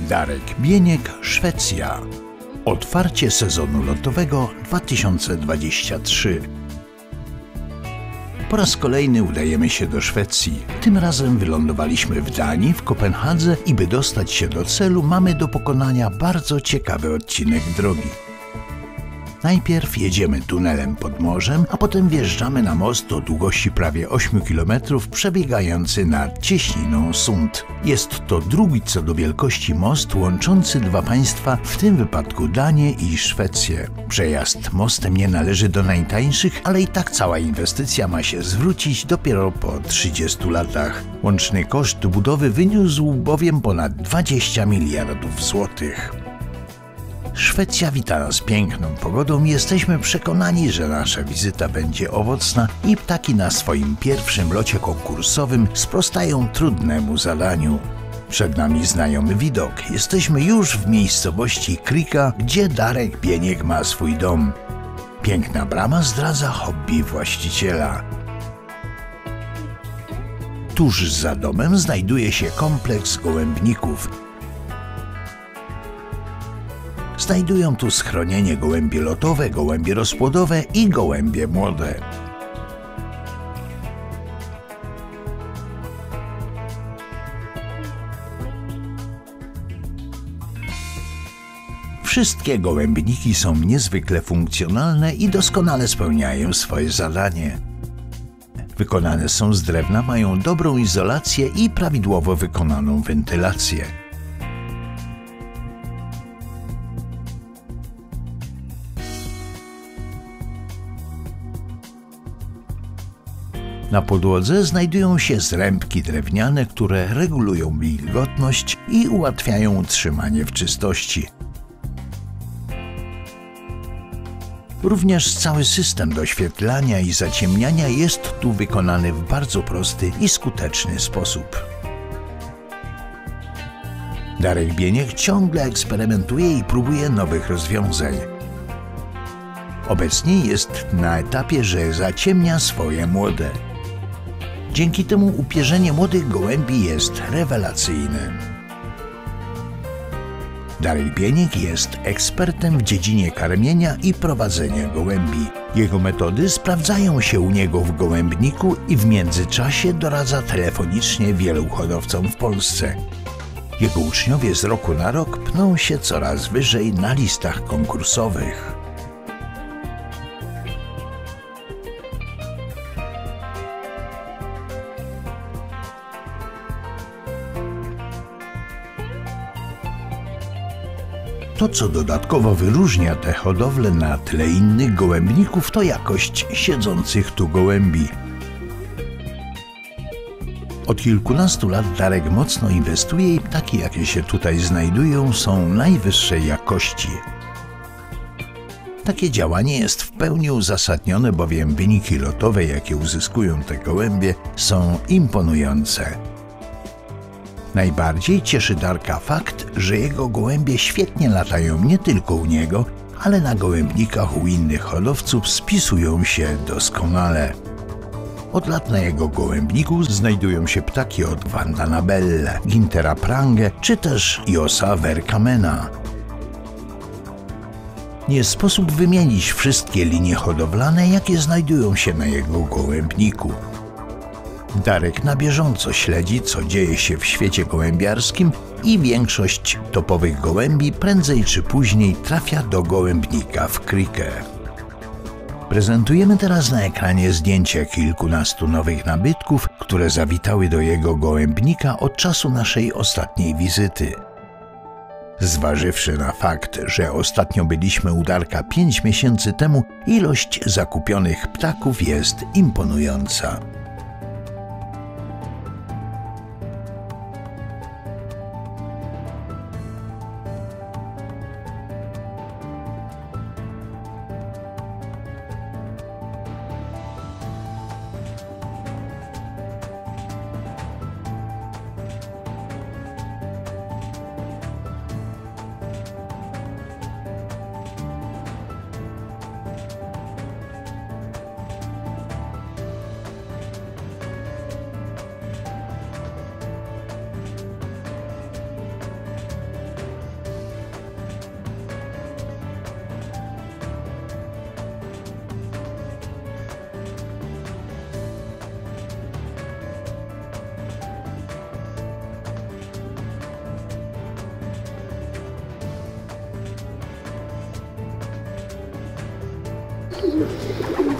Darek Bieniek, Szwecja. Otwarcie sezonu lotowego 2023. Po raz kolejny udajemy się do Szwecji. Tym razem wylądowaliśmy w Danii, w Kopenhadze i by dostać się do celu mamy do pokonania bardzo ciekawy odcinek drogi. Najpierw jedziemy tunelem pod morzem, a potem wjeżdżamy na most o długości prawie 8 km przebiegający nad cieśniną Sund. Jest to drugi co do wielkości most łączący dwa państwa, w tym wypadku Danię i Szwecję. Przejazd mostem nie należy do najtańszych, ale i tak cała inwestycja ma się zwrócić dopiero po 30 latach. Łączny koszt budowy wyniósł bowiem ponad 20 miliardów złotych. Szwecja wita nas piękną pogodą jesteśmy przekonani, że nasza wizyta będzie owocna i ptaki na swoim pierwszym locie konkursowym sprostają trudnemu zadaniu. Przed nami znajomy widok. Jesteśmy już w miejscowości Krika, gdzie Darek Bieniek ma swój dom. Piękna brama zdradza hobby właściciela. Tuż za domem znajduje się kompleks gołębników, Znajdują tu schronienie gołębie lotowe, gołębie rozpłodowe i gołębie młode. Wszystkie gołębniki są niezwykle funkcjonalne i doskonale spełniają swoje zadanie. Wykonane są z drewna, mają dobrą izolację i prawidłowo wykonaną wentylację. Na podłodze znajdują się zrębki drewniane, które regulują wilgotność i ułatwiają utrzymanie w czystości. Również cały system doświetlania i zaciemniania jest tu wykonany w bardzo prosty i skuteczny sposób. Darek Bieniek ciągle eksperymentuje i próbuje nowych rozwiązań. Obecnie jest na etapie, że zaciemnia swoje młode. Dzięki temu upierzenie młodych gołębi jest rewelacyjne. Darek Bieniek jest ekspertem w dziedzinie karmienia i prowadzenia gołębi. Jego metody sprawdzają się u niego w gołębniku i w międzyczasie doradza telefonicznie wielu hodowcom w Polsce. Jego uczniowie z roku na rok pną się coraz wyżej na listach konkursowych. To, co dodatkowo wyróżnia te hodowle na tle innych gołębników, to jakość siedzących tu gołębi. Od kilkunastu lat Darek mocno inwestuje i ptaki, jakie się tutaj znajdują, są najwyższej jakości. Takie działanie jest w pełni uzasadnione, bowiem wyniki lotowe, jakie uzyskują te gołębie, są imponujące. Najbardziej cieszy Darka fakt, że jego gołębie świetnie latają nie tylko u niego, ale na gołębnikach u innych hodowców spisują się doskonale. Od lat na jego gołębniku znajdują się ptaki od Vandanabelle, Gintera Prange czy też Josa Verkamena. Nie sposób wymienić wszystkie linie hodowlane, jakie znajdują się na jego gołębniku. Darek na bieżąco śledzi, co dzieje się w świecie gołębiarskim i większość topowych gołębi prędzej czy później trafia do gołębnika w Krikę. Prezentujemy teraz na ekranie zdjęcie kilkunastu nowych nabytków, które zawitały do jego gołębnika od czasu naszej ostatniej wizyty. Zważywszy na fakt, że ostatnio byliśmy u Darka 5 miesięcy temu, ilość zakupionych ptaków jest imponująca.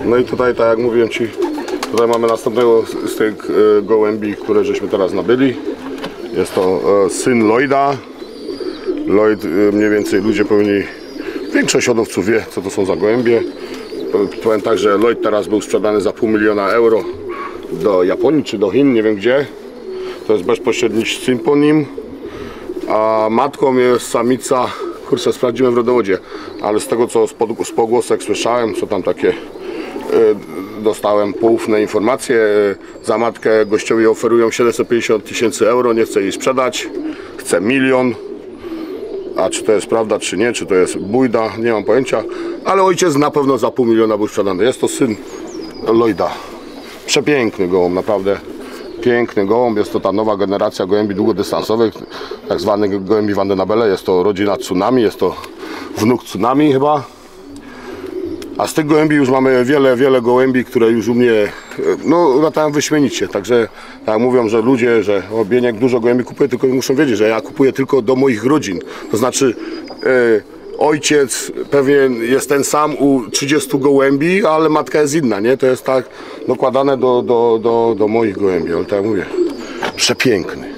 No i tutaj, tak jak mówiłem Ci, tutaj mamy następnego z, tych e, gołębi, które żeśmy teraz nabyli. Jest to e, syn Lloyda. Lloyd, e, mniej więcej ludzie powinni, większość hodowców wie, co to są za gołębie. Powiem- tak, że Lloyd teraz był sprzedany za pół miliona euro do Japonii czy do Chin, nie wiem gdzie. To jest bezpośredni syn po nim. A matką jest samica, kurczę, sprawdzimy w rodowodzie, ale z tego co z, pogłosek słyszałem, co tam takie dostałem poufne informacje, e, za matkę gościowi oferują 750 tysięcy euro, nie chce jej sprzedać, chce milion. A czy to jest prawda, czy nie, czy to jest bójda, nie mam pojęcia, ale ojciec na pewno za pół miliona był sprzedany. Jest to syn Lloyda. Przepiękny gołąb, naprawdę piękny gołąb. Jest to ta nowa generacja gołębi długodystansowych, tak zwanych gołębi Van den Abele. Jest to rodzina Tsunami, jest to wnuk Tsunami chyba. A z tych gołębi już mamy wiele, wiele gołębi, które już u mnie e, no, latają wyśmienicie. Także tak mówią, że ludzie, że o Bieniek dużo gołębi kupuje, tylko muszą wiedzieć, że ja kupuję tylko do moich rodzin. To znaczy e, ojciec pewien jest ten sam u 30 gołębi, ale matka jest inna, nie? To jest tak dokładane do, do, do, do moich gołębi, ale tak mówię, przepiękny.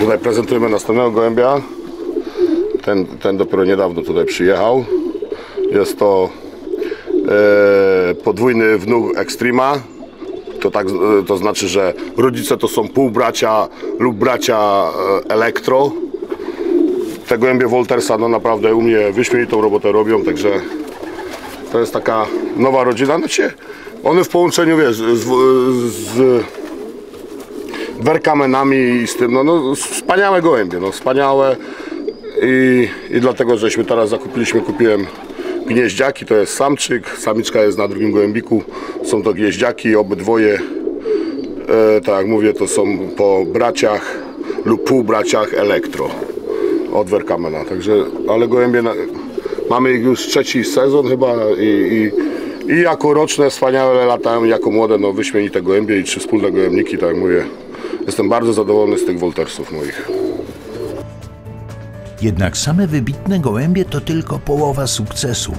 Tutaj prezentujemy następnego gołębia. Ten, ten dopiero niedawno tutaj przyjechał. Jest to e, podwójny wnuk Extrema. To, tak, e, to znaczy, że rodzice to są półbracia lub bracia e, Elektro. Te gołębie Woltersa no naprawdę u mnie wyśmienitą robotę robią, także to jest taka nowa rodzina. Znaczy, one w połączeniu wiesz, z, z werkamenami i z tym, no, no wspaniałe gołębie, no wspaniałe i, i dlatego żeśmy teraz zakupiliśmy, kupiłem gnieździaki, to jest samczyk, samiczka jest na drugim gołębiku, są to gnieździaki, obydwoje, e, tak jak mówię, to są po braciach lub półbraciach elektro od werkamena, także, ale gołębie, na, mamy już trzeci sezon chyba i, i i jako roczne wspaniałe latają, jako młode, no wyśmienite gołębie i trzy wspólne gołębniki, tak jak mówię. Jestem bardzo zadowolony z tych Woltersów moich. Jednak same wybitne gołębie to tylko połowa sukcesu.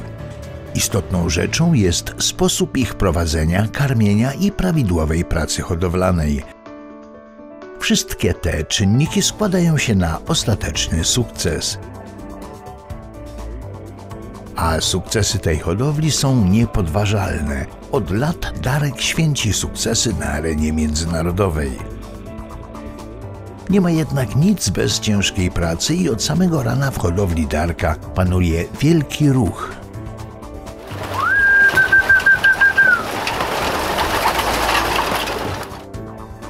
Istotną rzeczą jest sposób ich prowadzenia, karmienia i prawidłowej pracy hodowlanej. Wszystkie te czynniki składają się na ostateczny sukces. A sukcesy tej hodowli są niepodważalne. Od lat Darek święci sukcesy na arenie międzynarodowej. Nie ma jednak nic bez ciężkiej pracy i od samego rana w hodowli Darka panuje wielki ruch.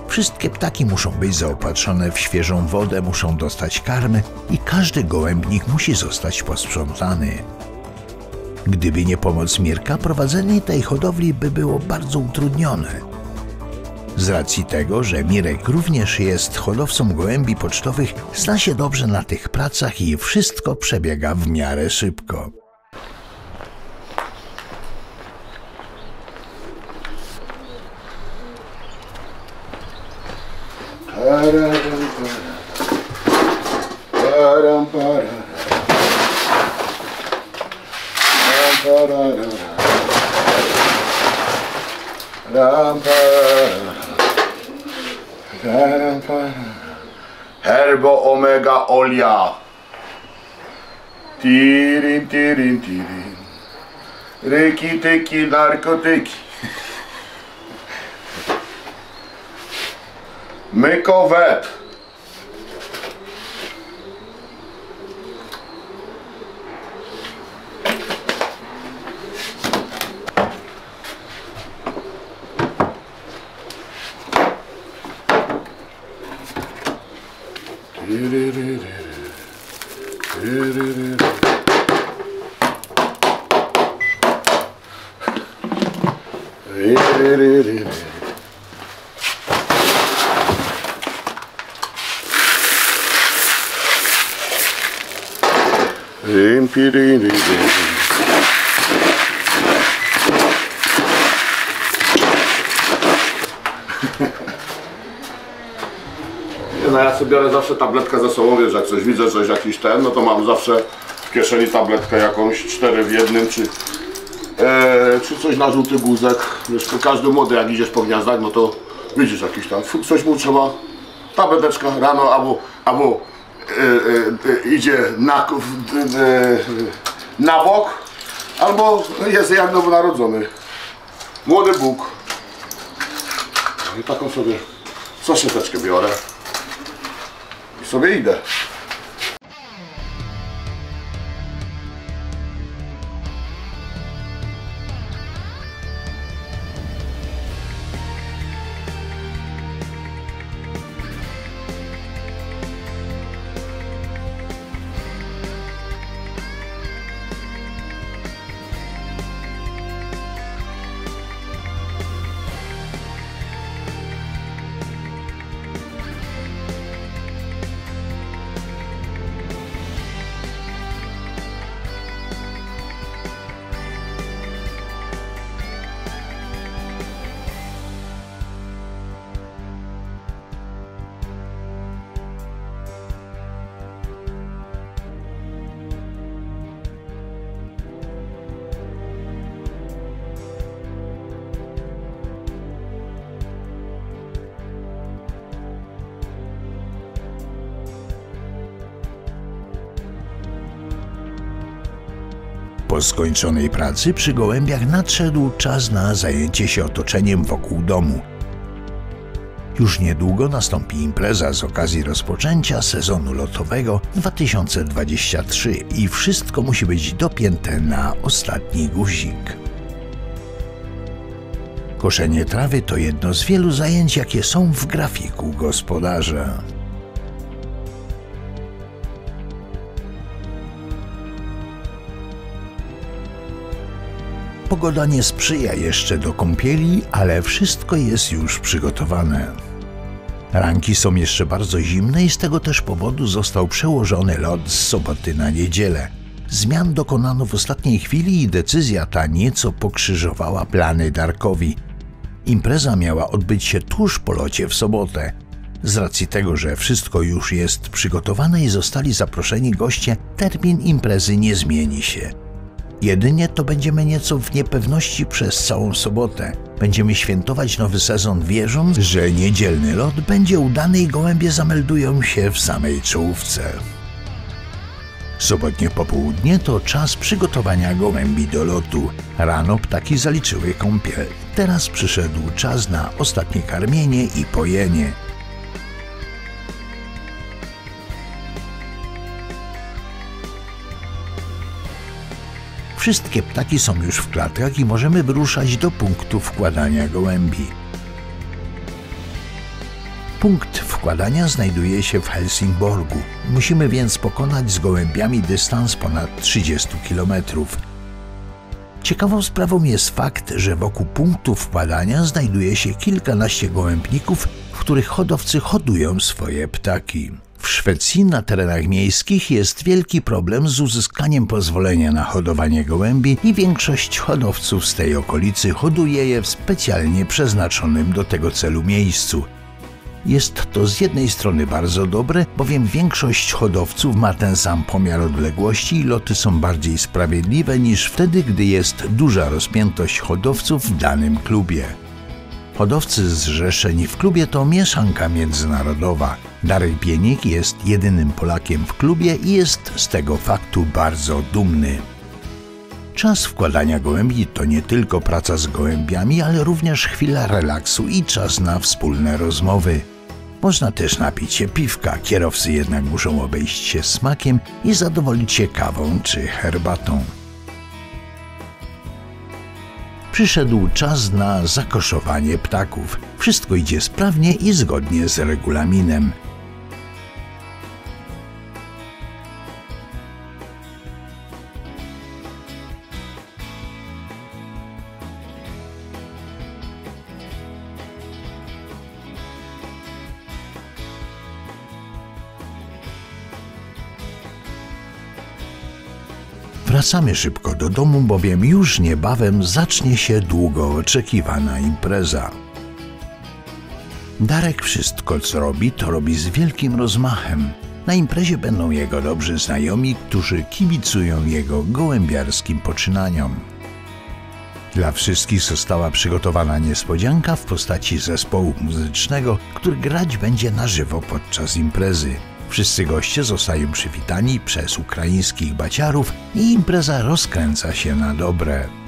Wszystkie ptaki muszą być zaopatrzone w świeżą wodę, muszą dostać karmy i każdy gołębnik musi zostać posprzątany. Gdyby nie pomoc Mirka, prowadzenie tej hodowli by było bardzo utrudnione. Z racji tego, że Mirek również jest hodowcą gołębi pocztowych, zna się dobrze na tych pracach i wszystko przebiega w miarę szybko. Tirin, tirin, tirin. Ryki, tyki, narkotyki. Mykowet. Rim, pirim, rim, rim. No ja sobie biorę zawsze tabletkę ze sobą, wiesz, jak coś widzę, coś jakiś ten, no to mam zawsze w kieszeni tabletkę jakąś, cztery w jednym, czy, e, czy coś na żółty guzek. Wiesz, każdy młody jak idziesz po gniazdach, no to widzisz jakiś tam, coś mu trzeba, tableteczka rano, albo, albo e, e, idzie na, e, na bok, albo jest jak nowonarodzony. Młody Bóg. I taką sobie saszeteczkę biorę i Po skończonej pracy przy gołębiach nadszedł czas na zajęcie się otoczeniem wokół domu. Już niedługo nastąpi impreza z okazji rozpoczęcia sezonu lotowego 2023 i wszystko musi być dopięte na ostatni guzik. Koszenie trawy to jedno z wielu zajęć, jakie są w grafiku gospodarza. Pogoda nie sprzyja jeszcze do kąpieli, ale wszystko jest już przygotowane. Ranki są jeszcze bardzo zimne i z tego też powodu został przełożony lot z soboty na niedzielę. Zmian dokonano w ostatniej chwili i decyzja ta nieco pokrzyżowała plany Darkowi. Impreza miała odbyć się tuż po locie w sobotę. Z racji tego, że wszystko już jest przygotowane i zostali zaproszeni goście, termin imprezy nie zmieni się. Jedynie to będziemy nieco w niepewności przez całą sobotę. Będziemy świętować nowy sezon wierząc, że niedzielny lot będzie udany i gołębie zameldują się w samej czołówce. Sobotnie popołudnie to czas przygotowania gołębi do lotu. Rano ptaki zaliczyły kąpiel. Teraz przyszedł czas na ostatnie karmienie i pojenie. Wszystkie ptaki są już w klatkach i możemy wyruszać do punktu wkładania gołębi. Punkt wkładania znajduje się w Helsingborgu. Musimy więc pokonać z gołębiami dystans ponad 30 km. Ciekawą sprawą jest fakt, że wokół punktu wkładania znajduje się kilkanaście gołębników, w których hodowcy hodują swoje ptaki. W Szwecji na terenach miejskich jest wielki problem z uzyskaniem pozwolenia na hodowanie gołębi i większość hodowców z tej okolicy hoduje je w specjalnie przeznaczonym do tego celu miejscu. Jest to z jednej strony bardzo dobre, bowiem większość hodowców ma ten sam pomiar odległości i loty są bardziej sprawiedliwe niż wtedy, gdy jest duża rozpiętość hodowców w danym klubie. Hodowcy zrzeszeni w klubie to mieszanka międzynarodowa. Darek Pienik jest jedynym Polakiem w klubie i jest z tego faktu bardzo dumny. Czas wkładania gołębi to nie tylko praca z gołębiami, ale również chwila relaksu i czas na wspólne rozmowy. Można też napić się piwka, kierowcy jednak muszą obejść się smakiem i zadowolić się kawą czy herbatą. Przyszedł czas na zakoszowanie ptaków. Wszystko idzie sprawnie i zgodnie z regulaminem. Wracamy szybko do domu, bowiem już niebawem zacznie się długo oczekiwana impreza. Darek wszystko, co robi, to robi z wielkim rozmachem. Na imprezie będą jego dobrzy znajomi, którzy kibicują jego gołębiarskim poczynaniom. Dla wszystkich została przygotowana niespodzianka w postaci zespołu muzycznego, który grać będzie na żywo podczas imprezy. Wszyscy goście zostają przywitani przez ukraińskich baciarów i impreza rozkręca się na dobre.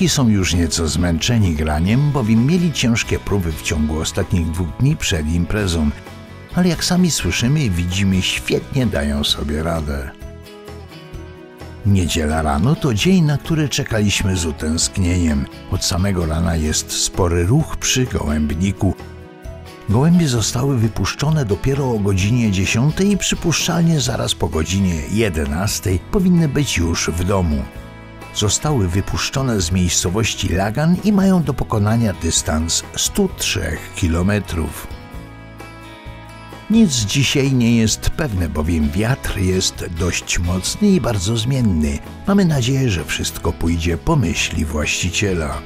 Chłopaki są już nieco zmęczeni graniem, bowiem mieli ciężkie próby w ciągu ostatnich dwóch dni przed imprezą, ale jak sami słyszymy i widzimy, świetnie dają sobie radę. Niedziela rano to dzień, na który czekaliśmy z utęsknieniem. Od samego rana jest spory ruch przy gołębniku. Gołębie zostały wypuszczone dopiero o godzinie 10 i przypuszczalnie zaraz po godzinie 11 powinny być już w domu zostały wypuszczone z miejscowości Lagan i mają do pokonania dystans 103 km. Nic dzisiaj nie jest pewne, bowiem wiatr jest dość mocny i bardzo zmienny. Mamy nadzieję, że wszystko pójdzie po myśli właściciela.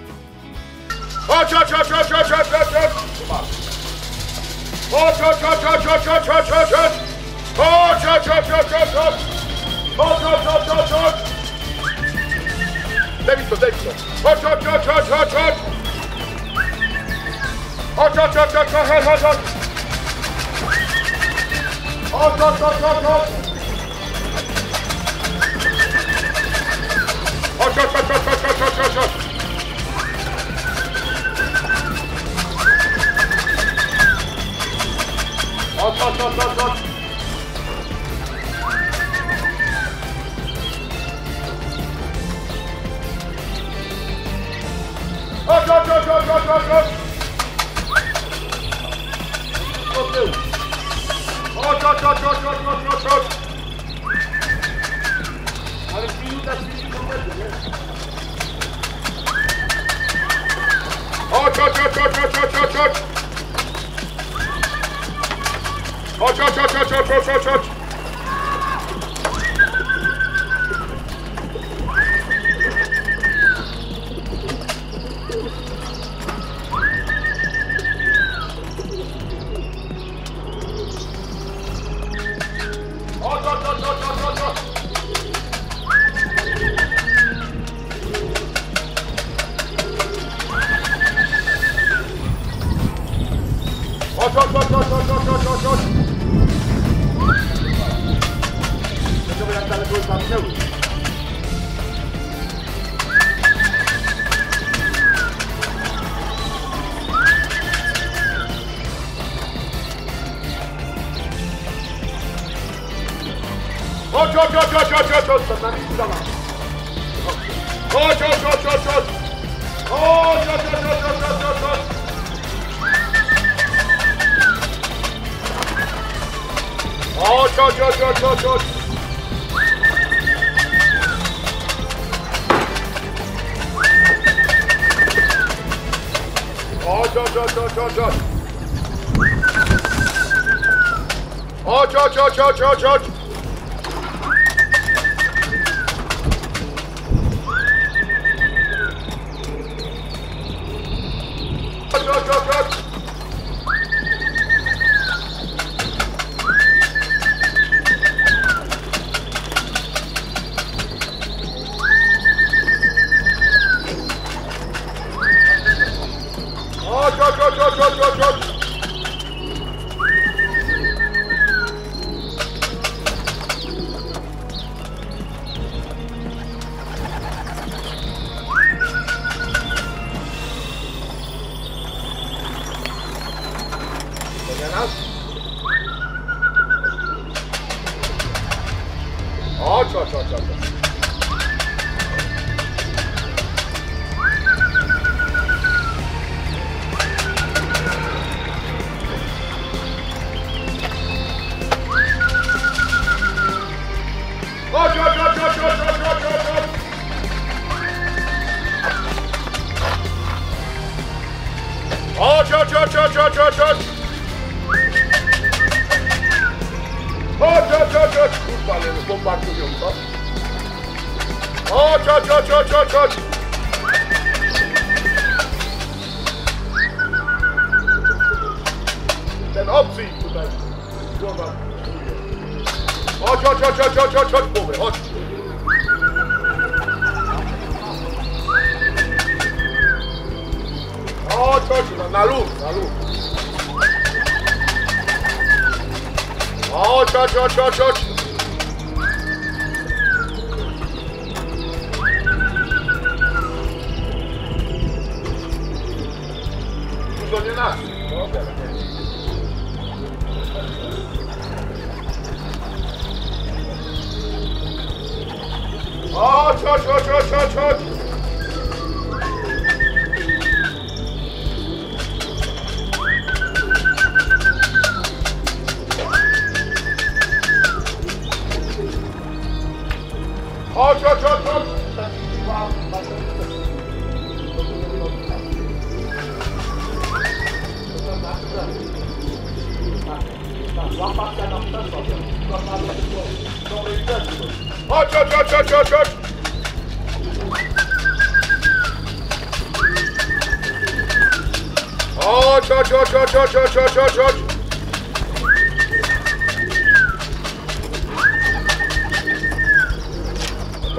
Davidson, Davidson. Koş, koş, koş, koş, koş, koş. Koş, koş, koş, koş, koş, koş, koş. Koş, koş, koş, koş, koş. aç aç aç aç aç. Aç aç aç aç aç aç. Aç aç aç.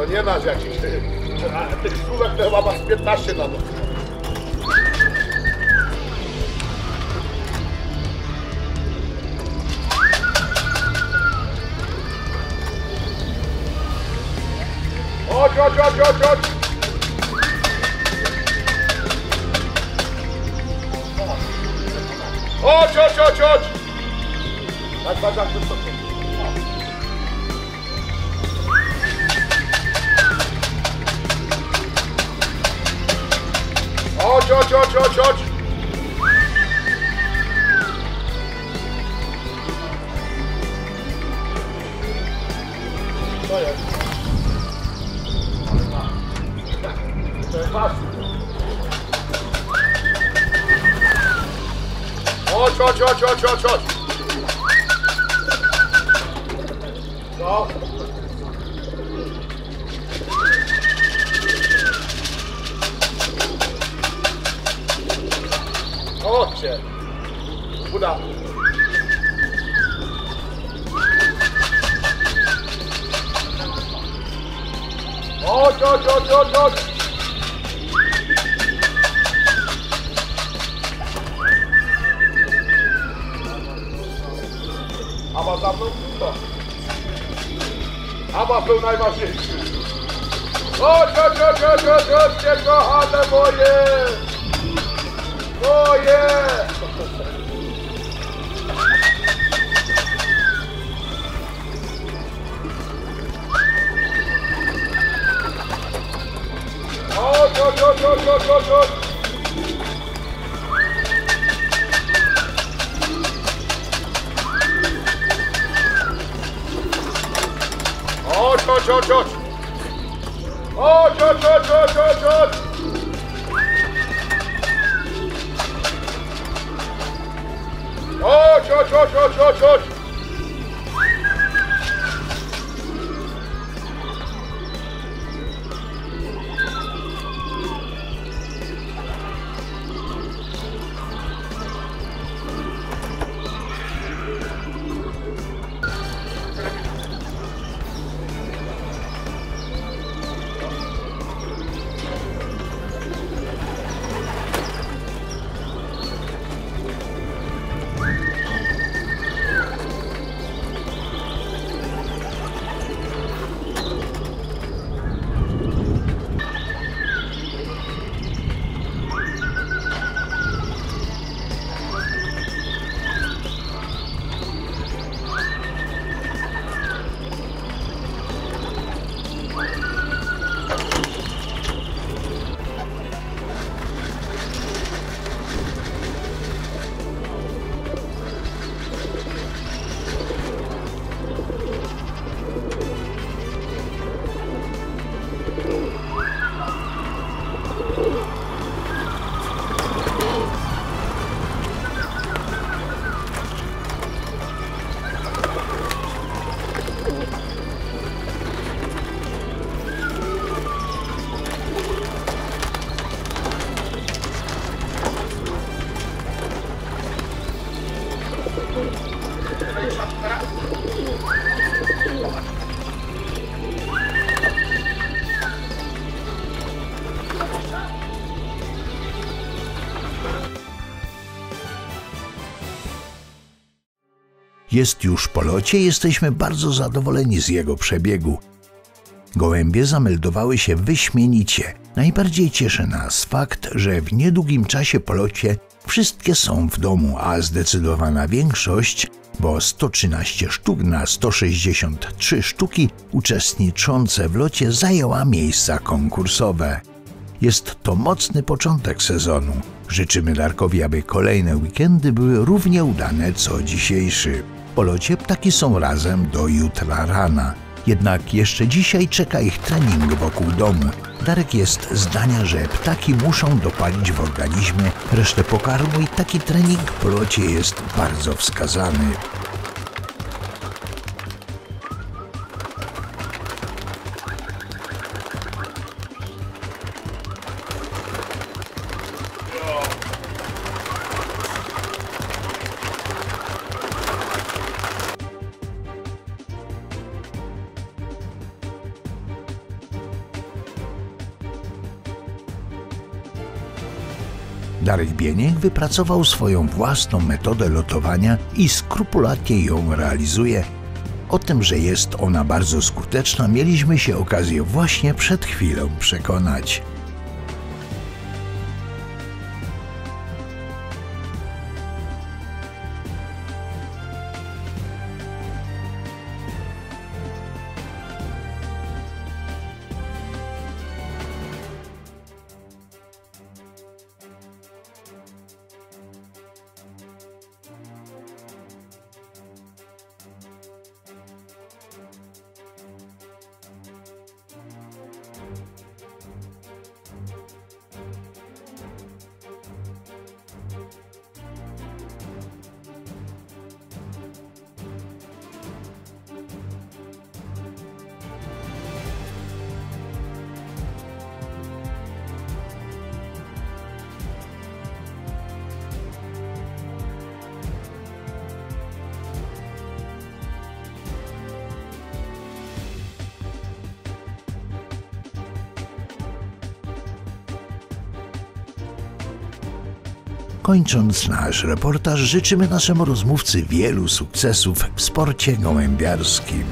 No nie nasz jakiś ty. A tych słówek to chyba masz 15 na to. Chodź, chodź, chodź, chodź, chodź. Aç aç aç aç aç aç. Sağ ol. Oh be. Bu da. Aç aç aç aç aç. Mama był najważniejszy. Chodź, chodź, chodź, chodź, chodź, chodźcie, kochane moje! Moje! Chodź, chodź, chodź, chodź, chodź, chodź! Chodź, chodź, chodź. Chodź, chodź, chodź, chodź, chodź, chodź. Chodź, chodź, chodź, chodź, chodź, chodź. Jest już po locie, jesteśmy bardzo zadowoleni z jego przebiegu. Gołębie zameldowały się wyśmienicie. Najbardziej cieszy nas fakt, że w niedługim czasie po locie wszystkie są w domu, a zdecydowana większość, bo 113 sztuk na 163 sztuki uczestniczące w locie zajęła miejsca konkursowe. Jest to mocny początek sezonu. Życzymy Darkowi, aby kolejne weekendy były równie udane co dzisiejszy. Po locie ptaki są razem do jutra rana. Jednak jeszcze dzisiaj czeka ich trening wokół domu. Darek jest zdania, że ptaki muszą dopalić w organizmie resztę pokarmu i taki trening po locie jest bardzo wskazany. Bieniek wypracował swoją własną metodę lotowania i skrupulatnie ją realizuje. O tym, że jest ona bardzo skuteczna, mieliśmy się okazję właśnie przed chwilą przekonać. Kończąc nasz reportaż, życzymy naszemu rozmówcy wielu sukcesów w sporcie gołębiarskim.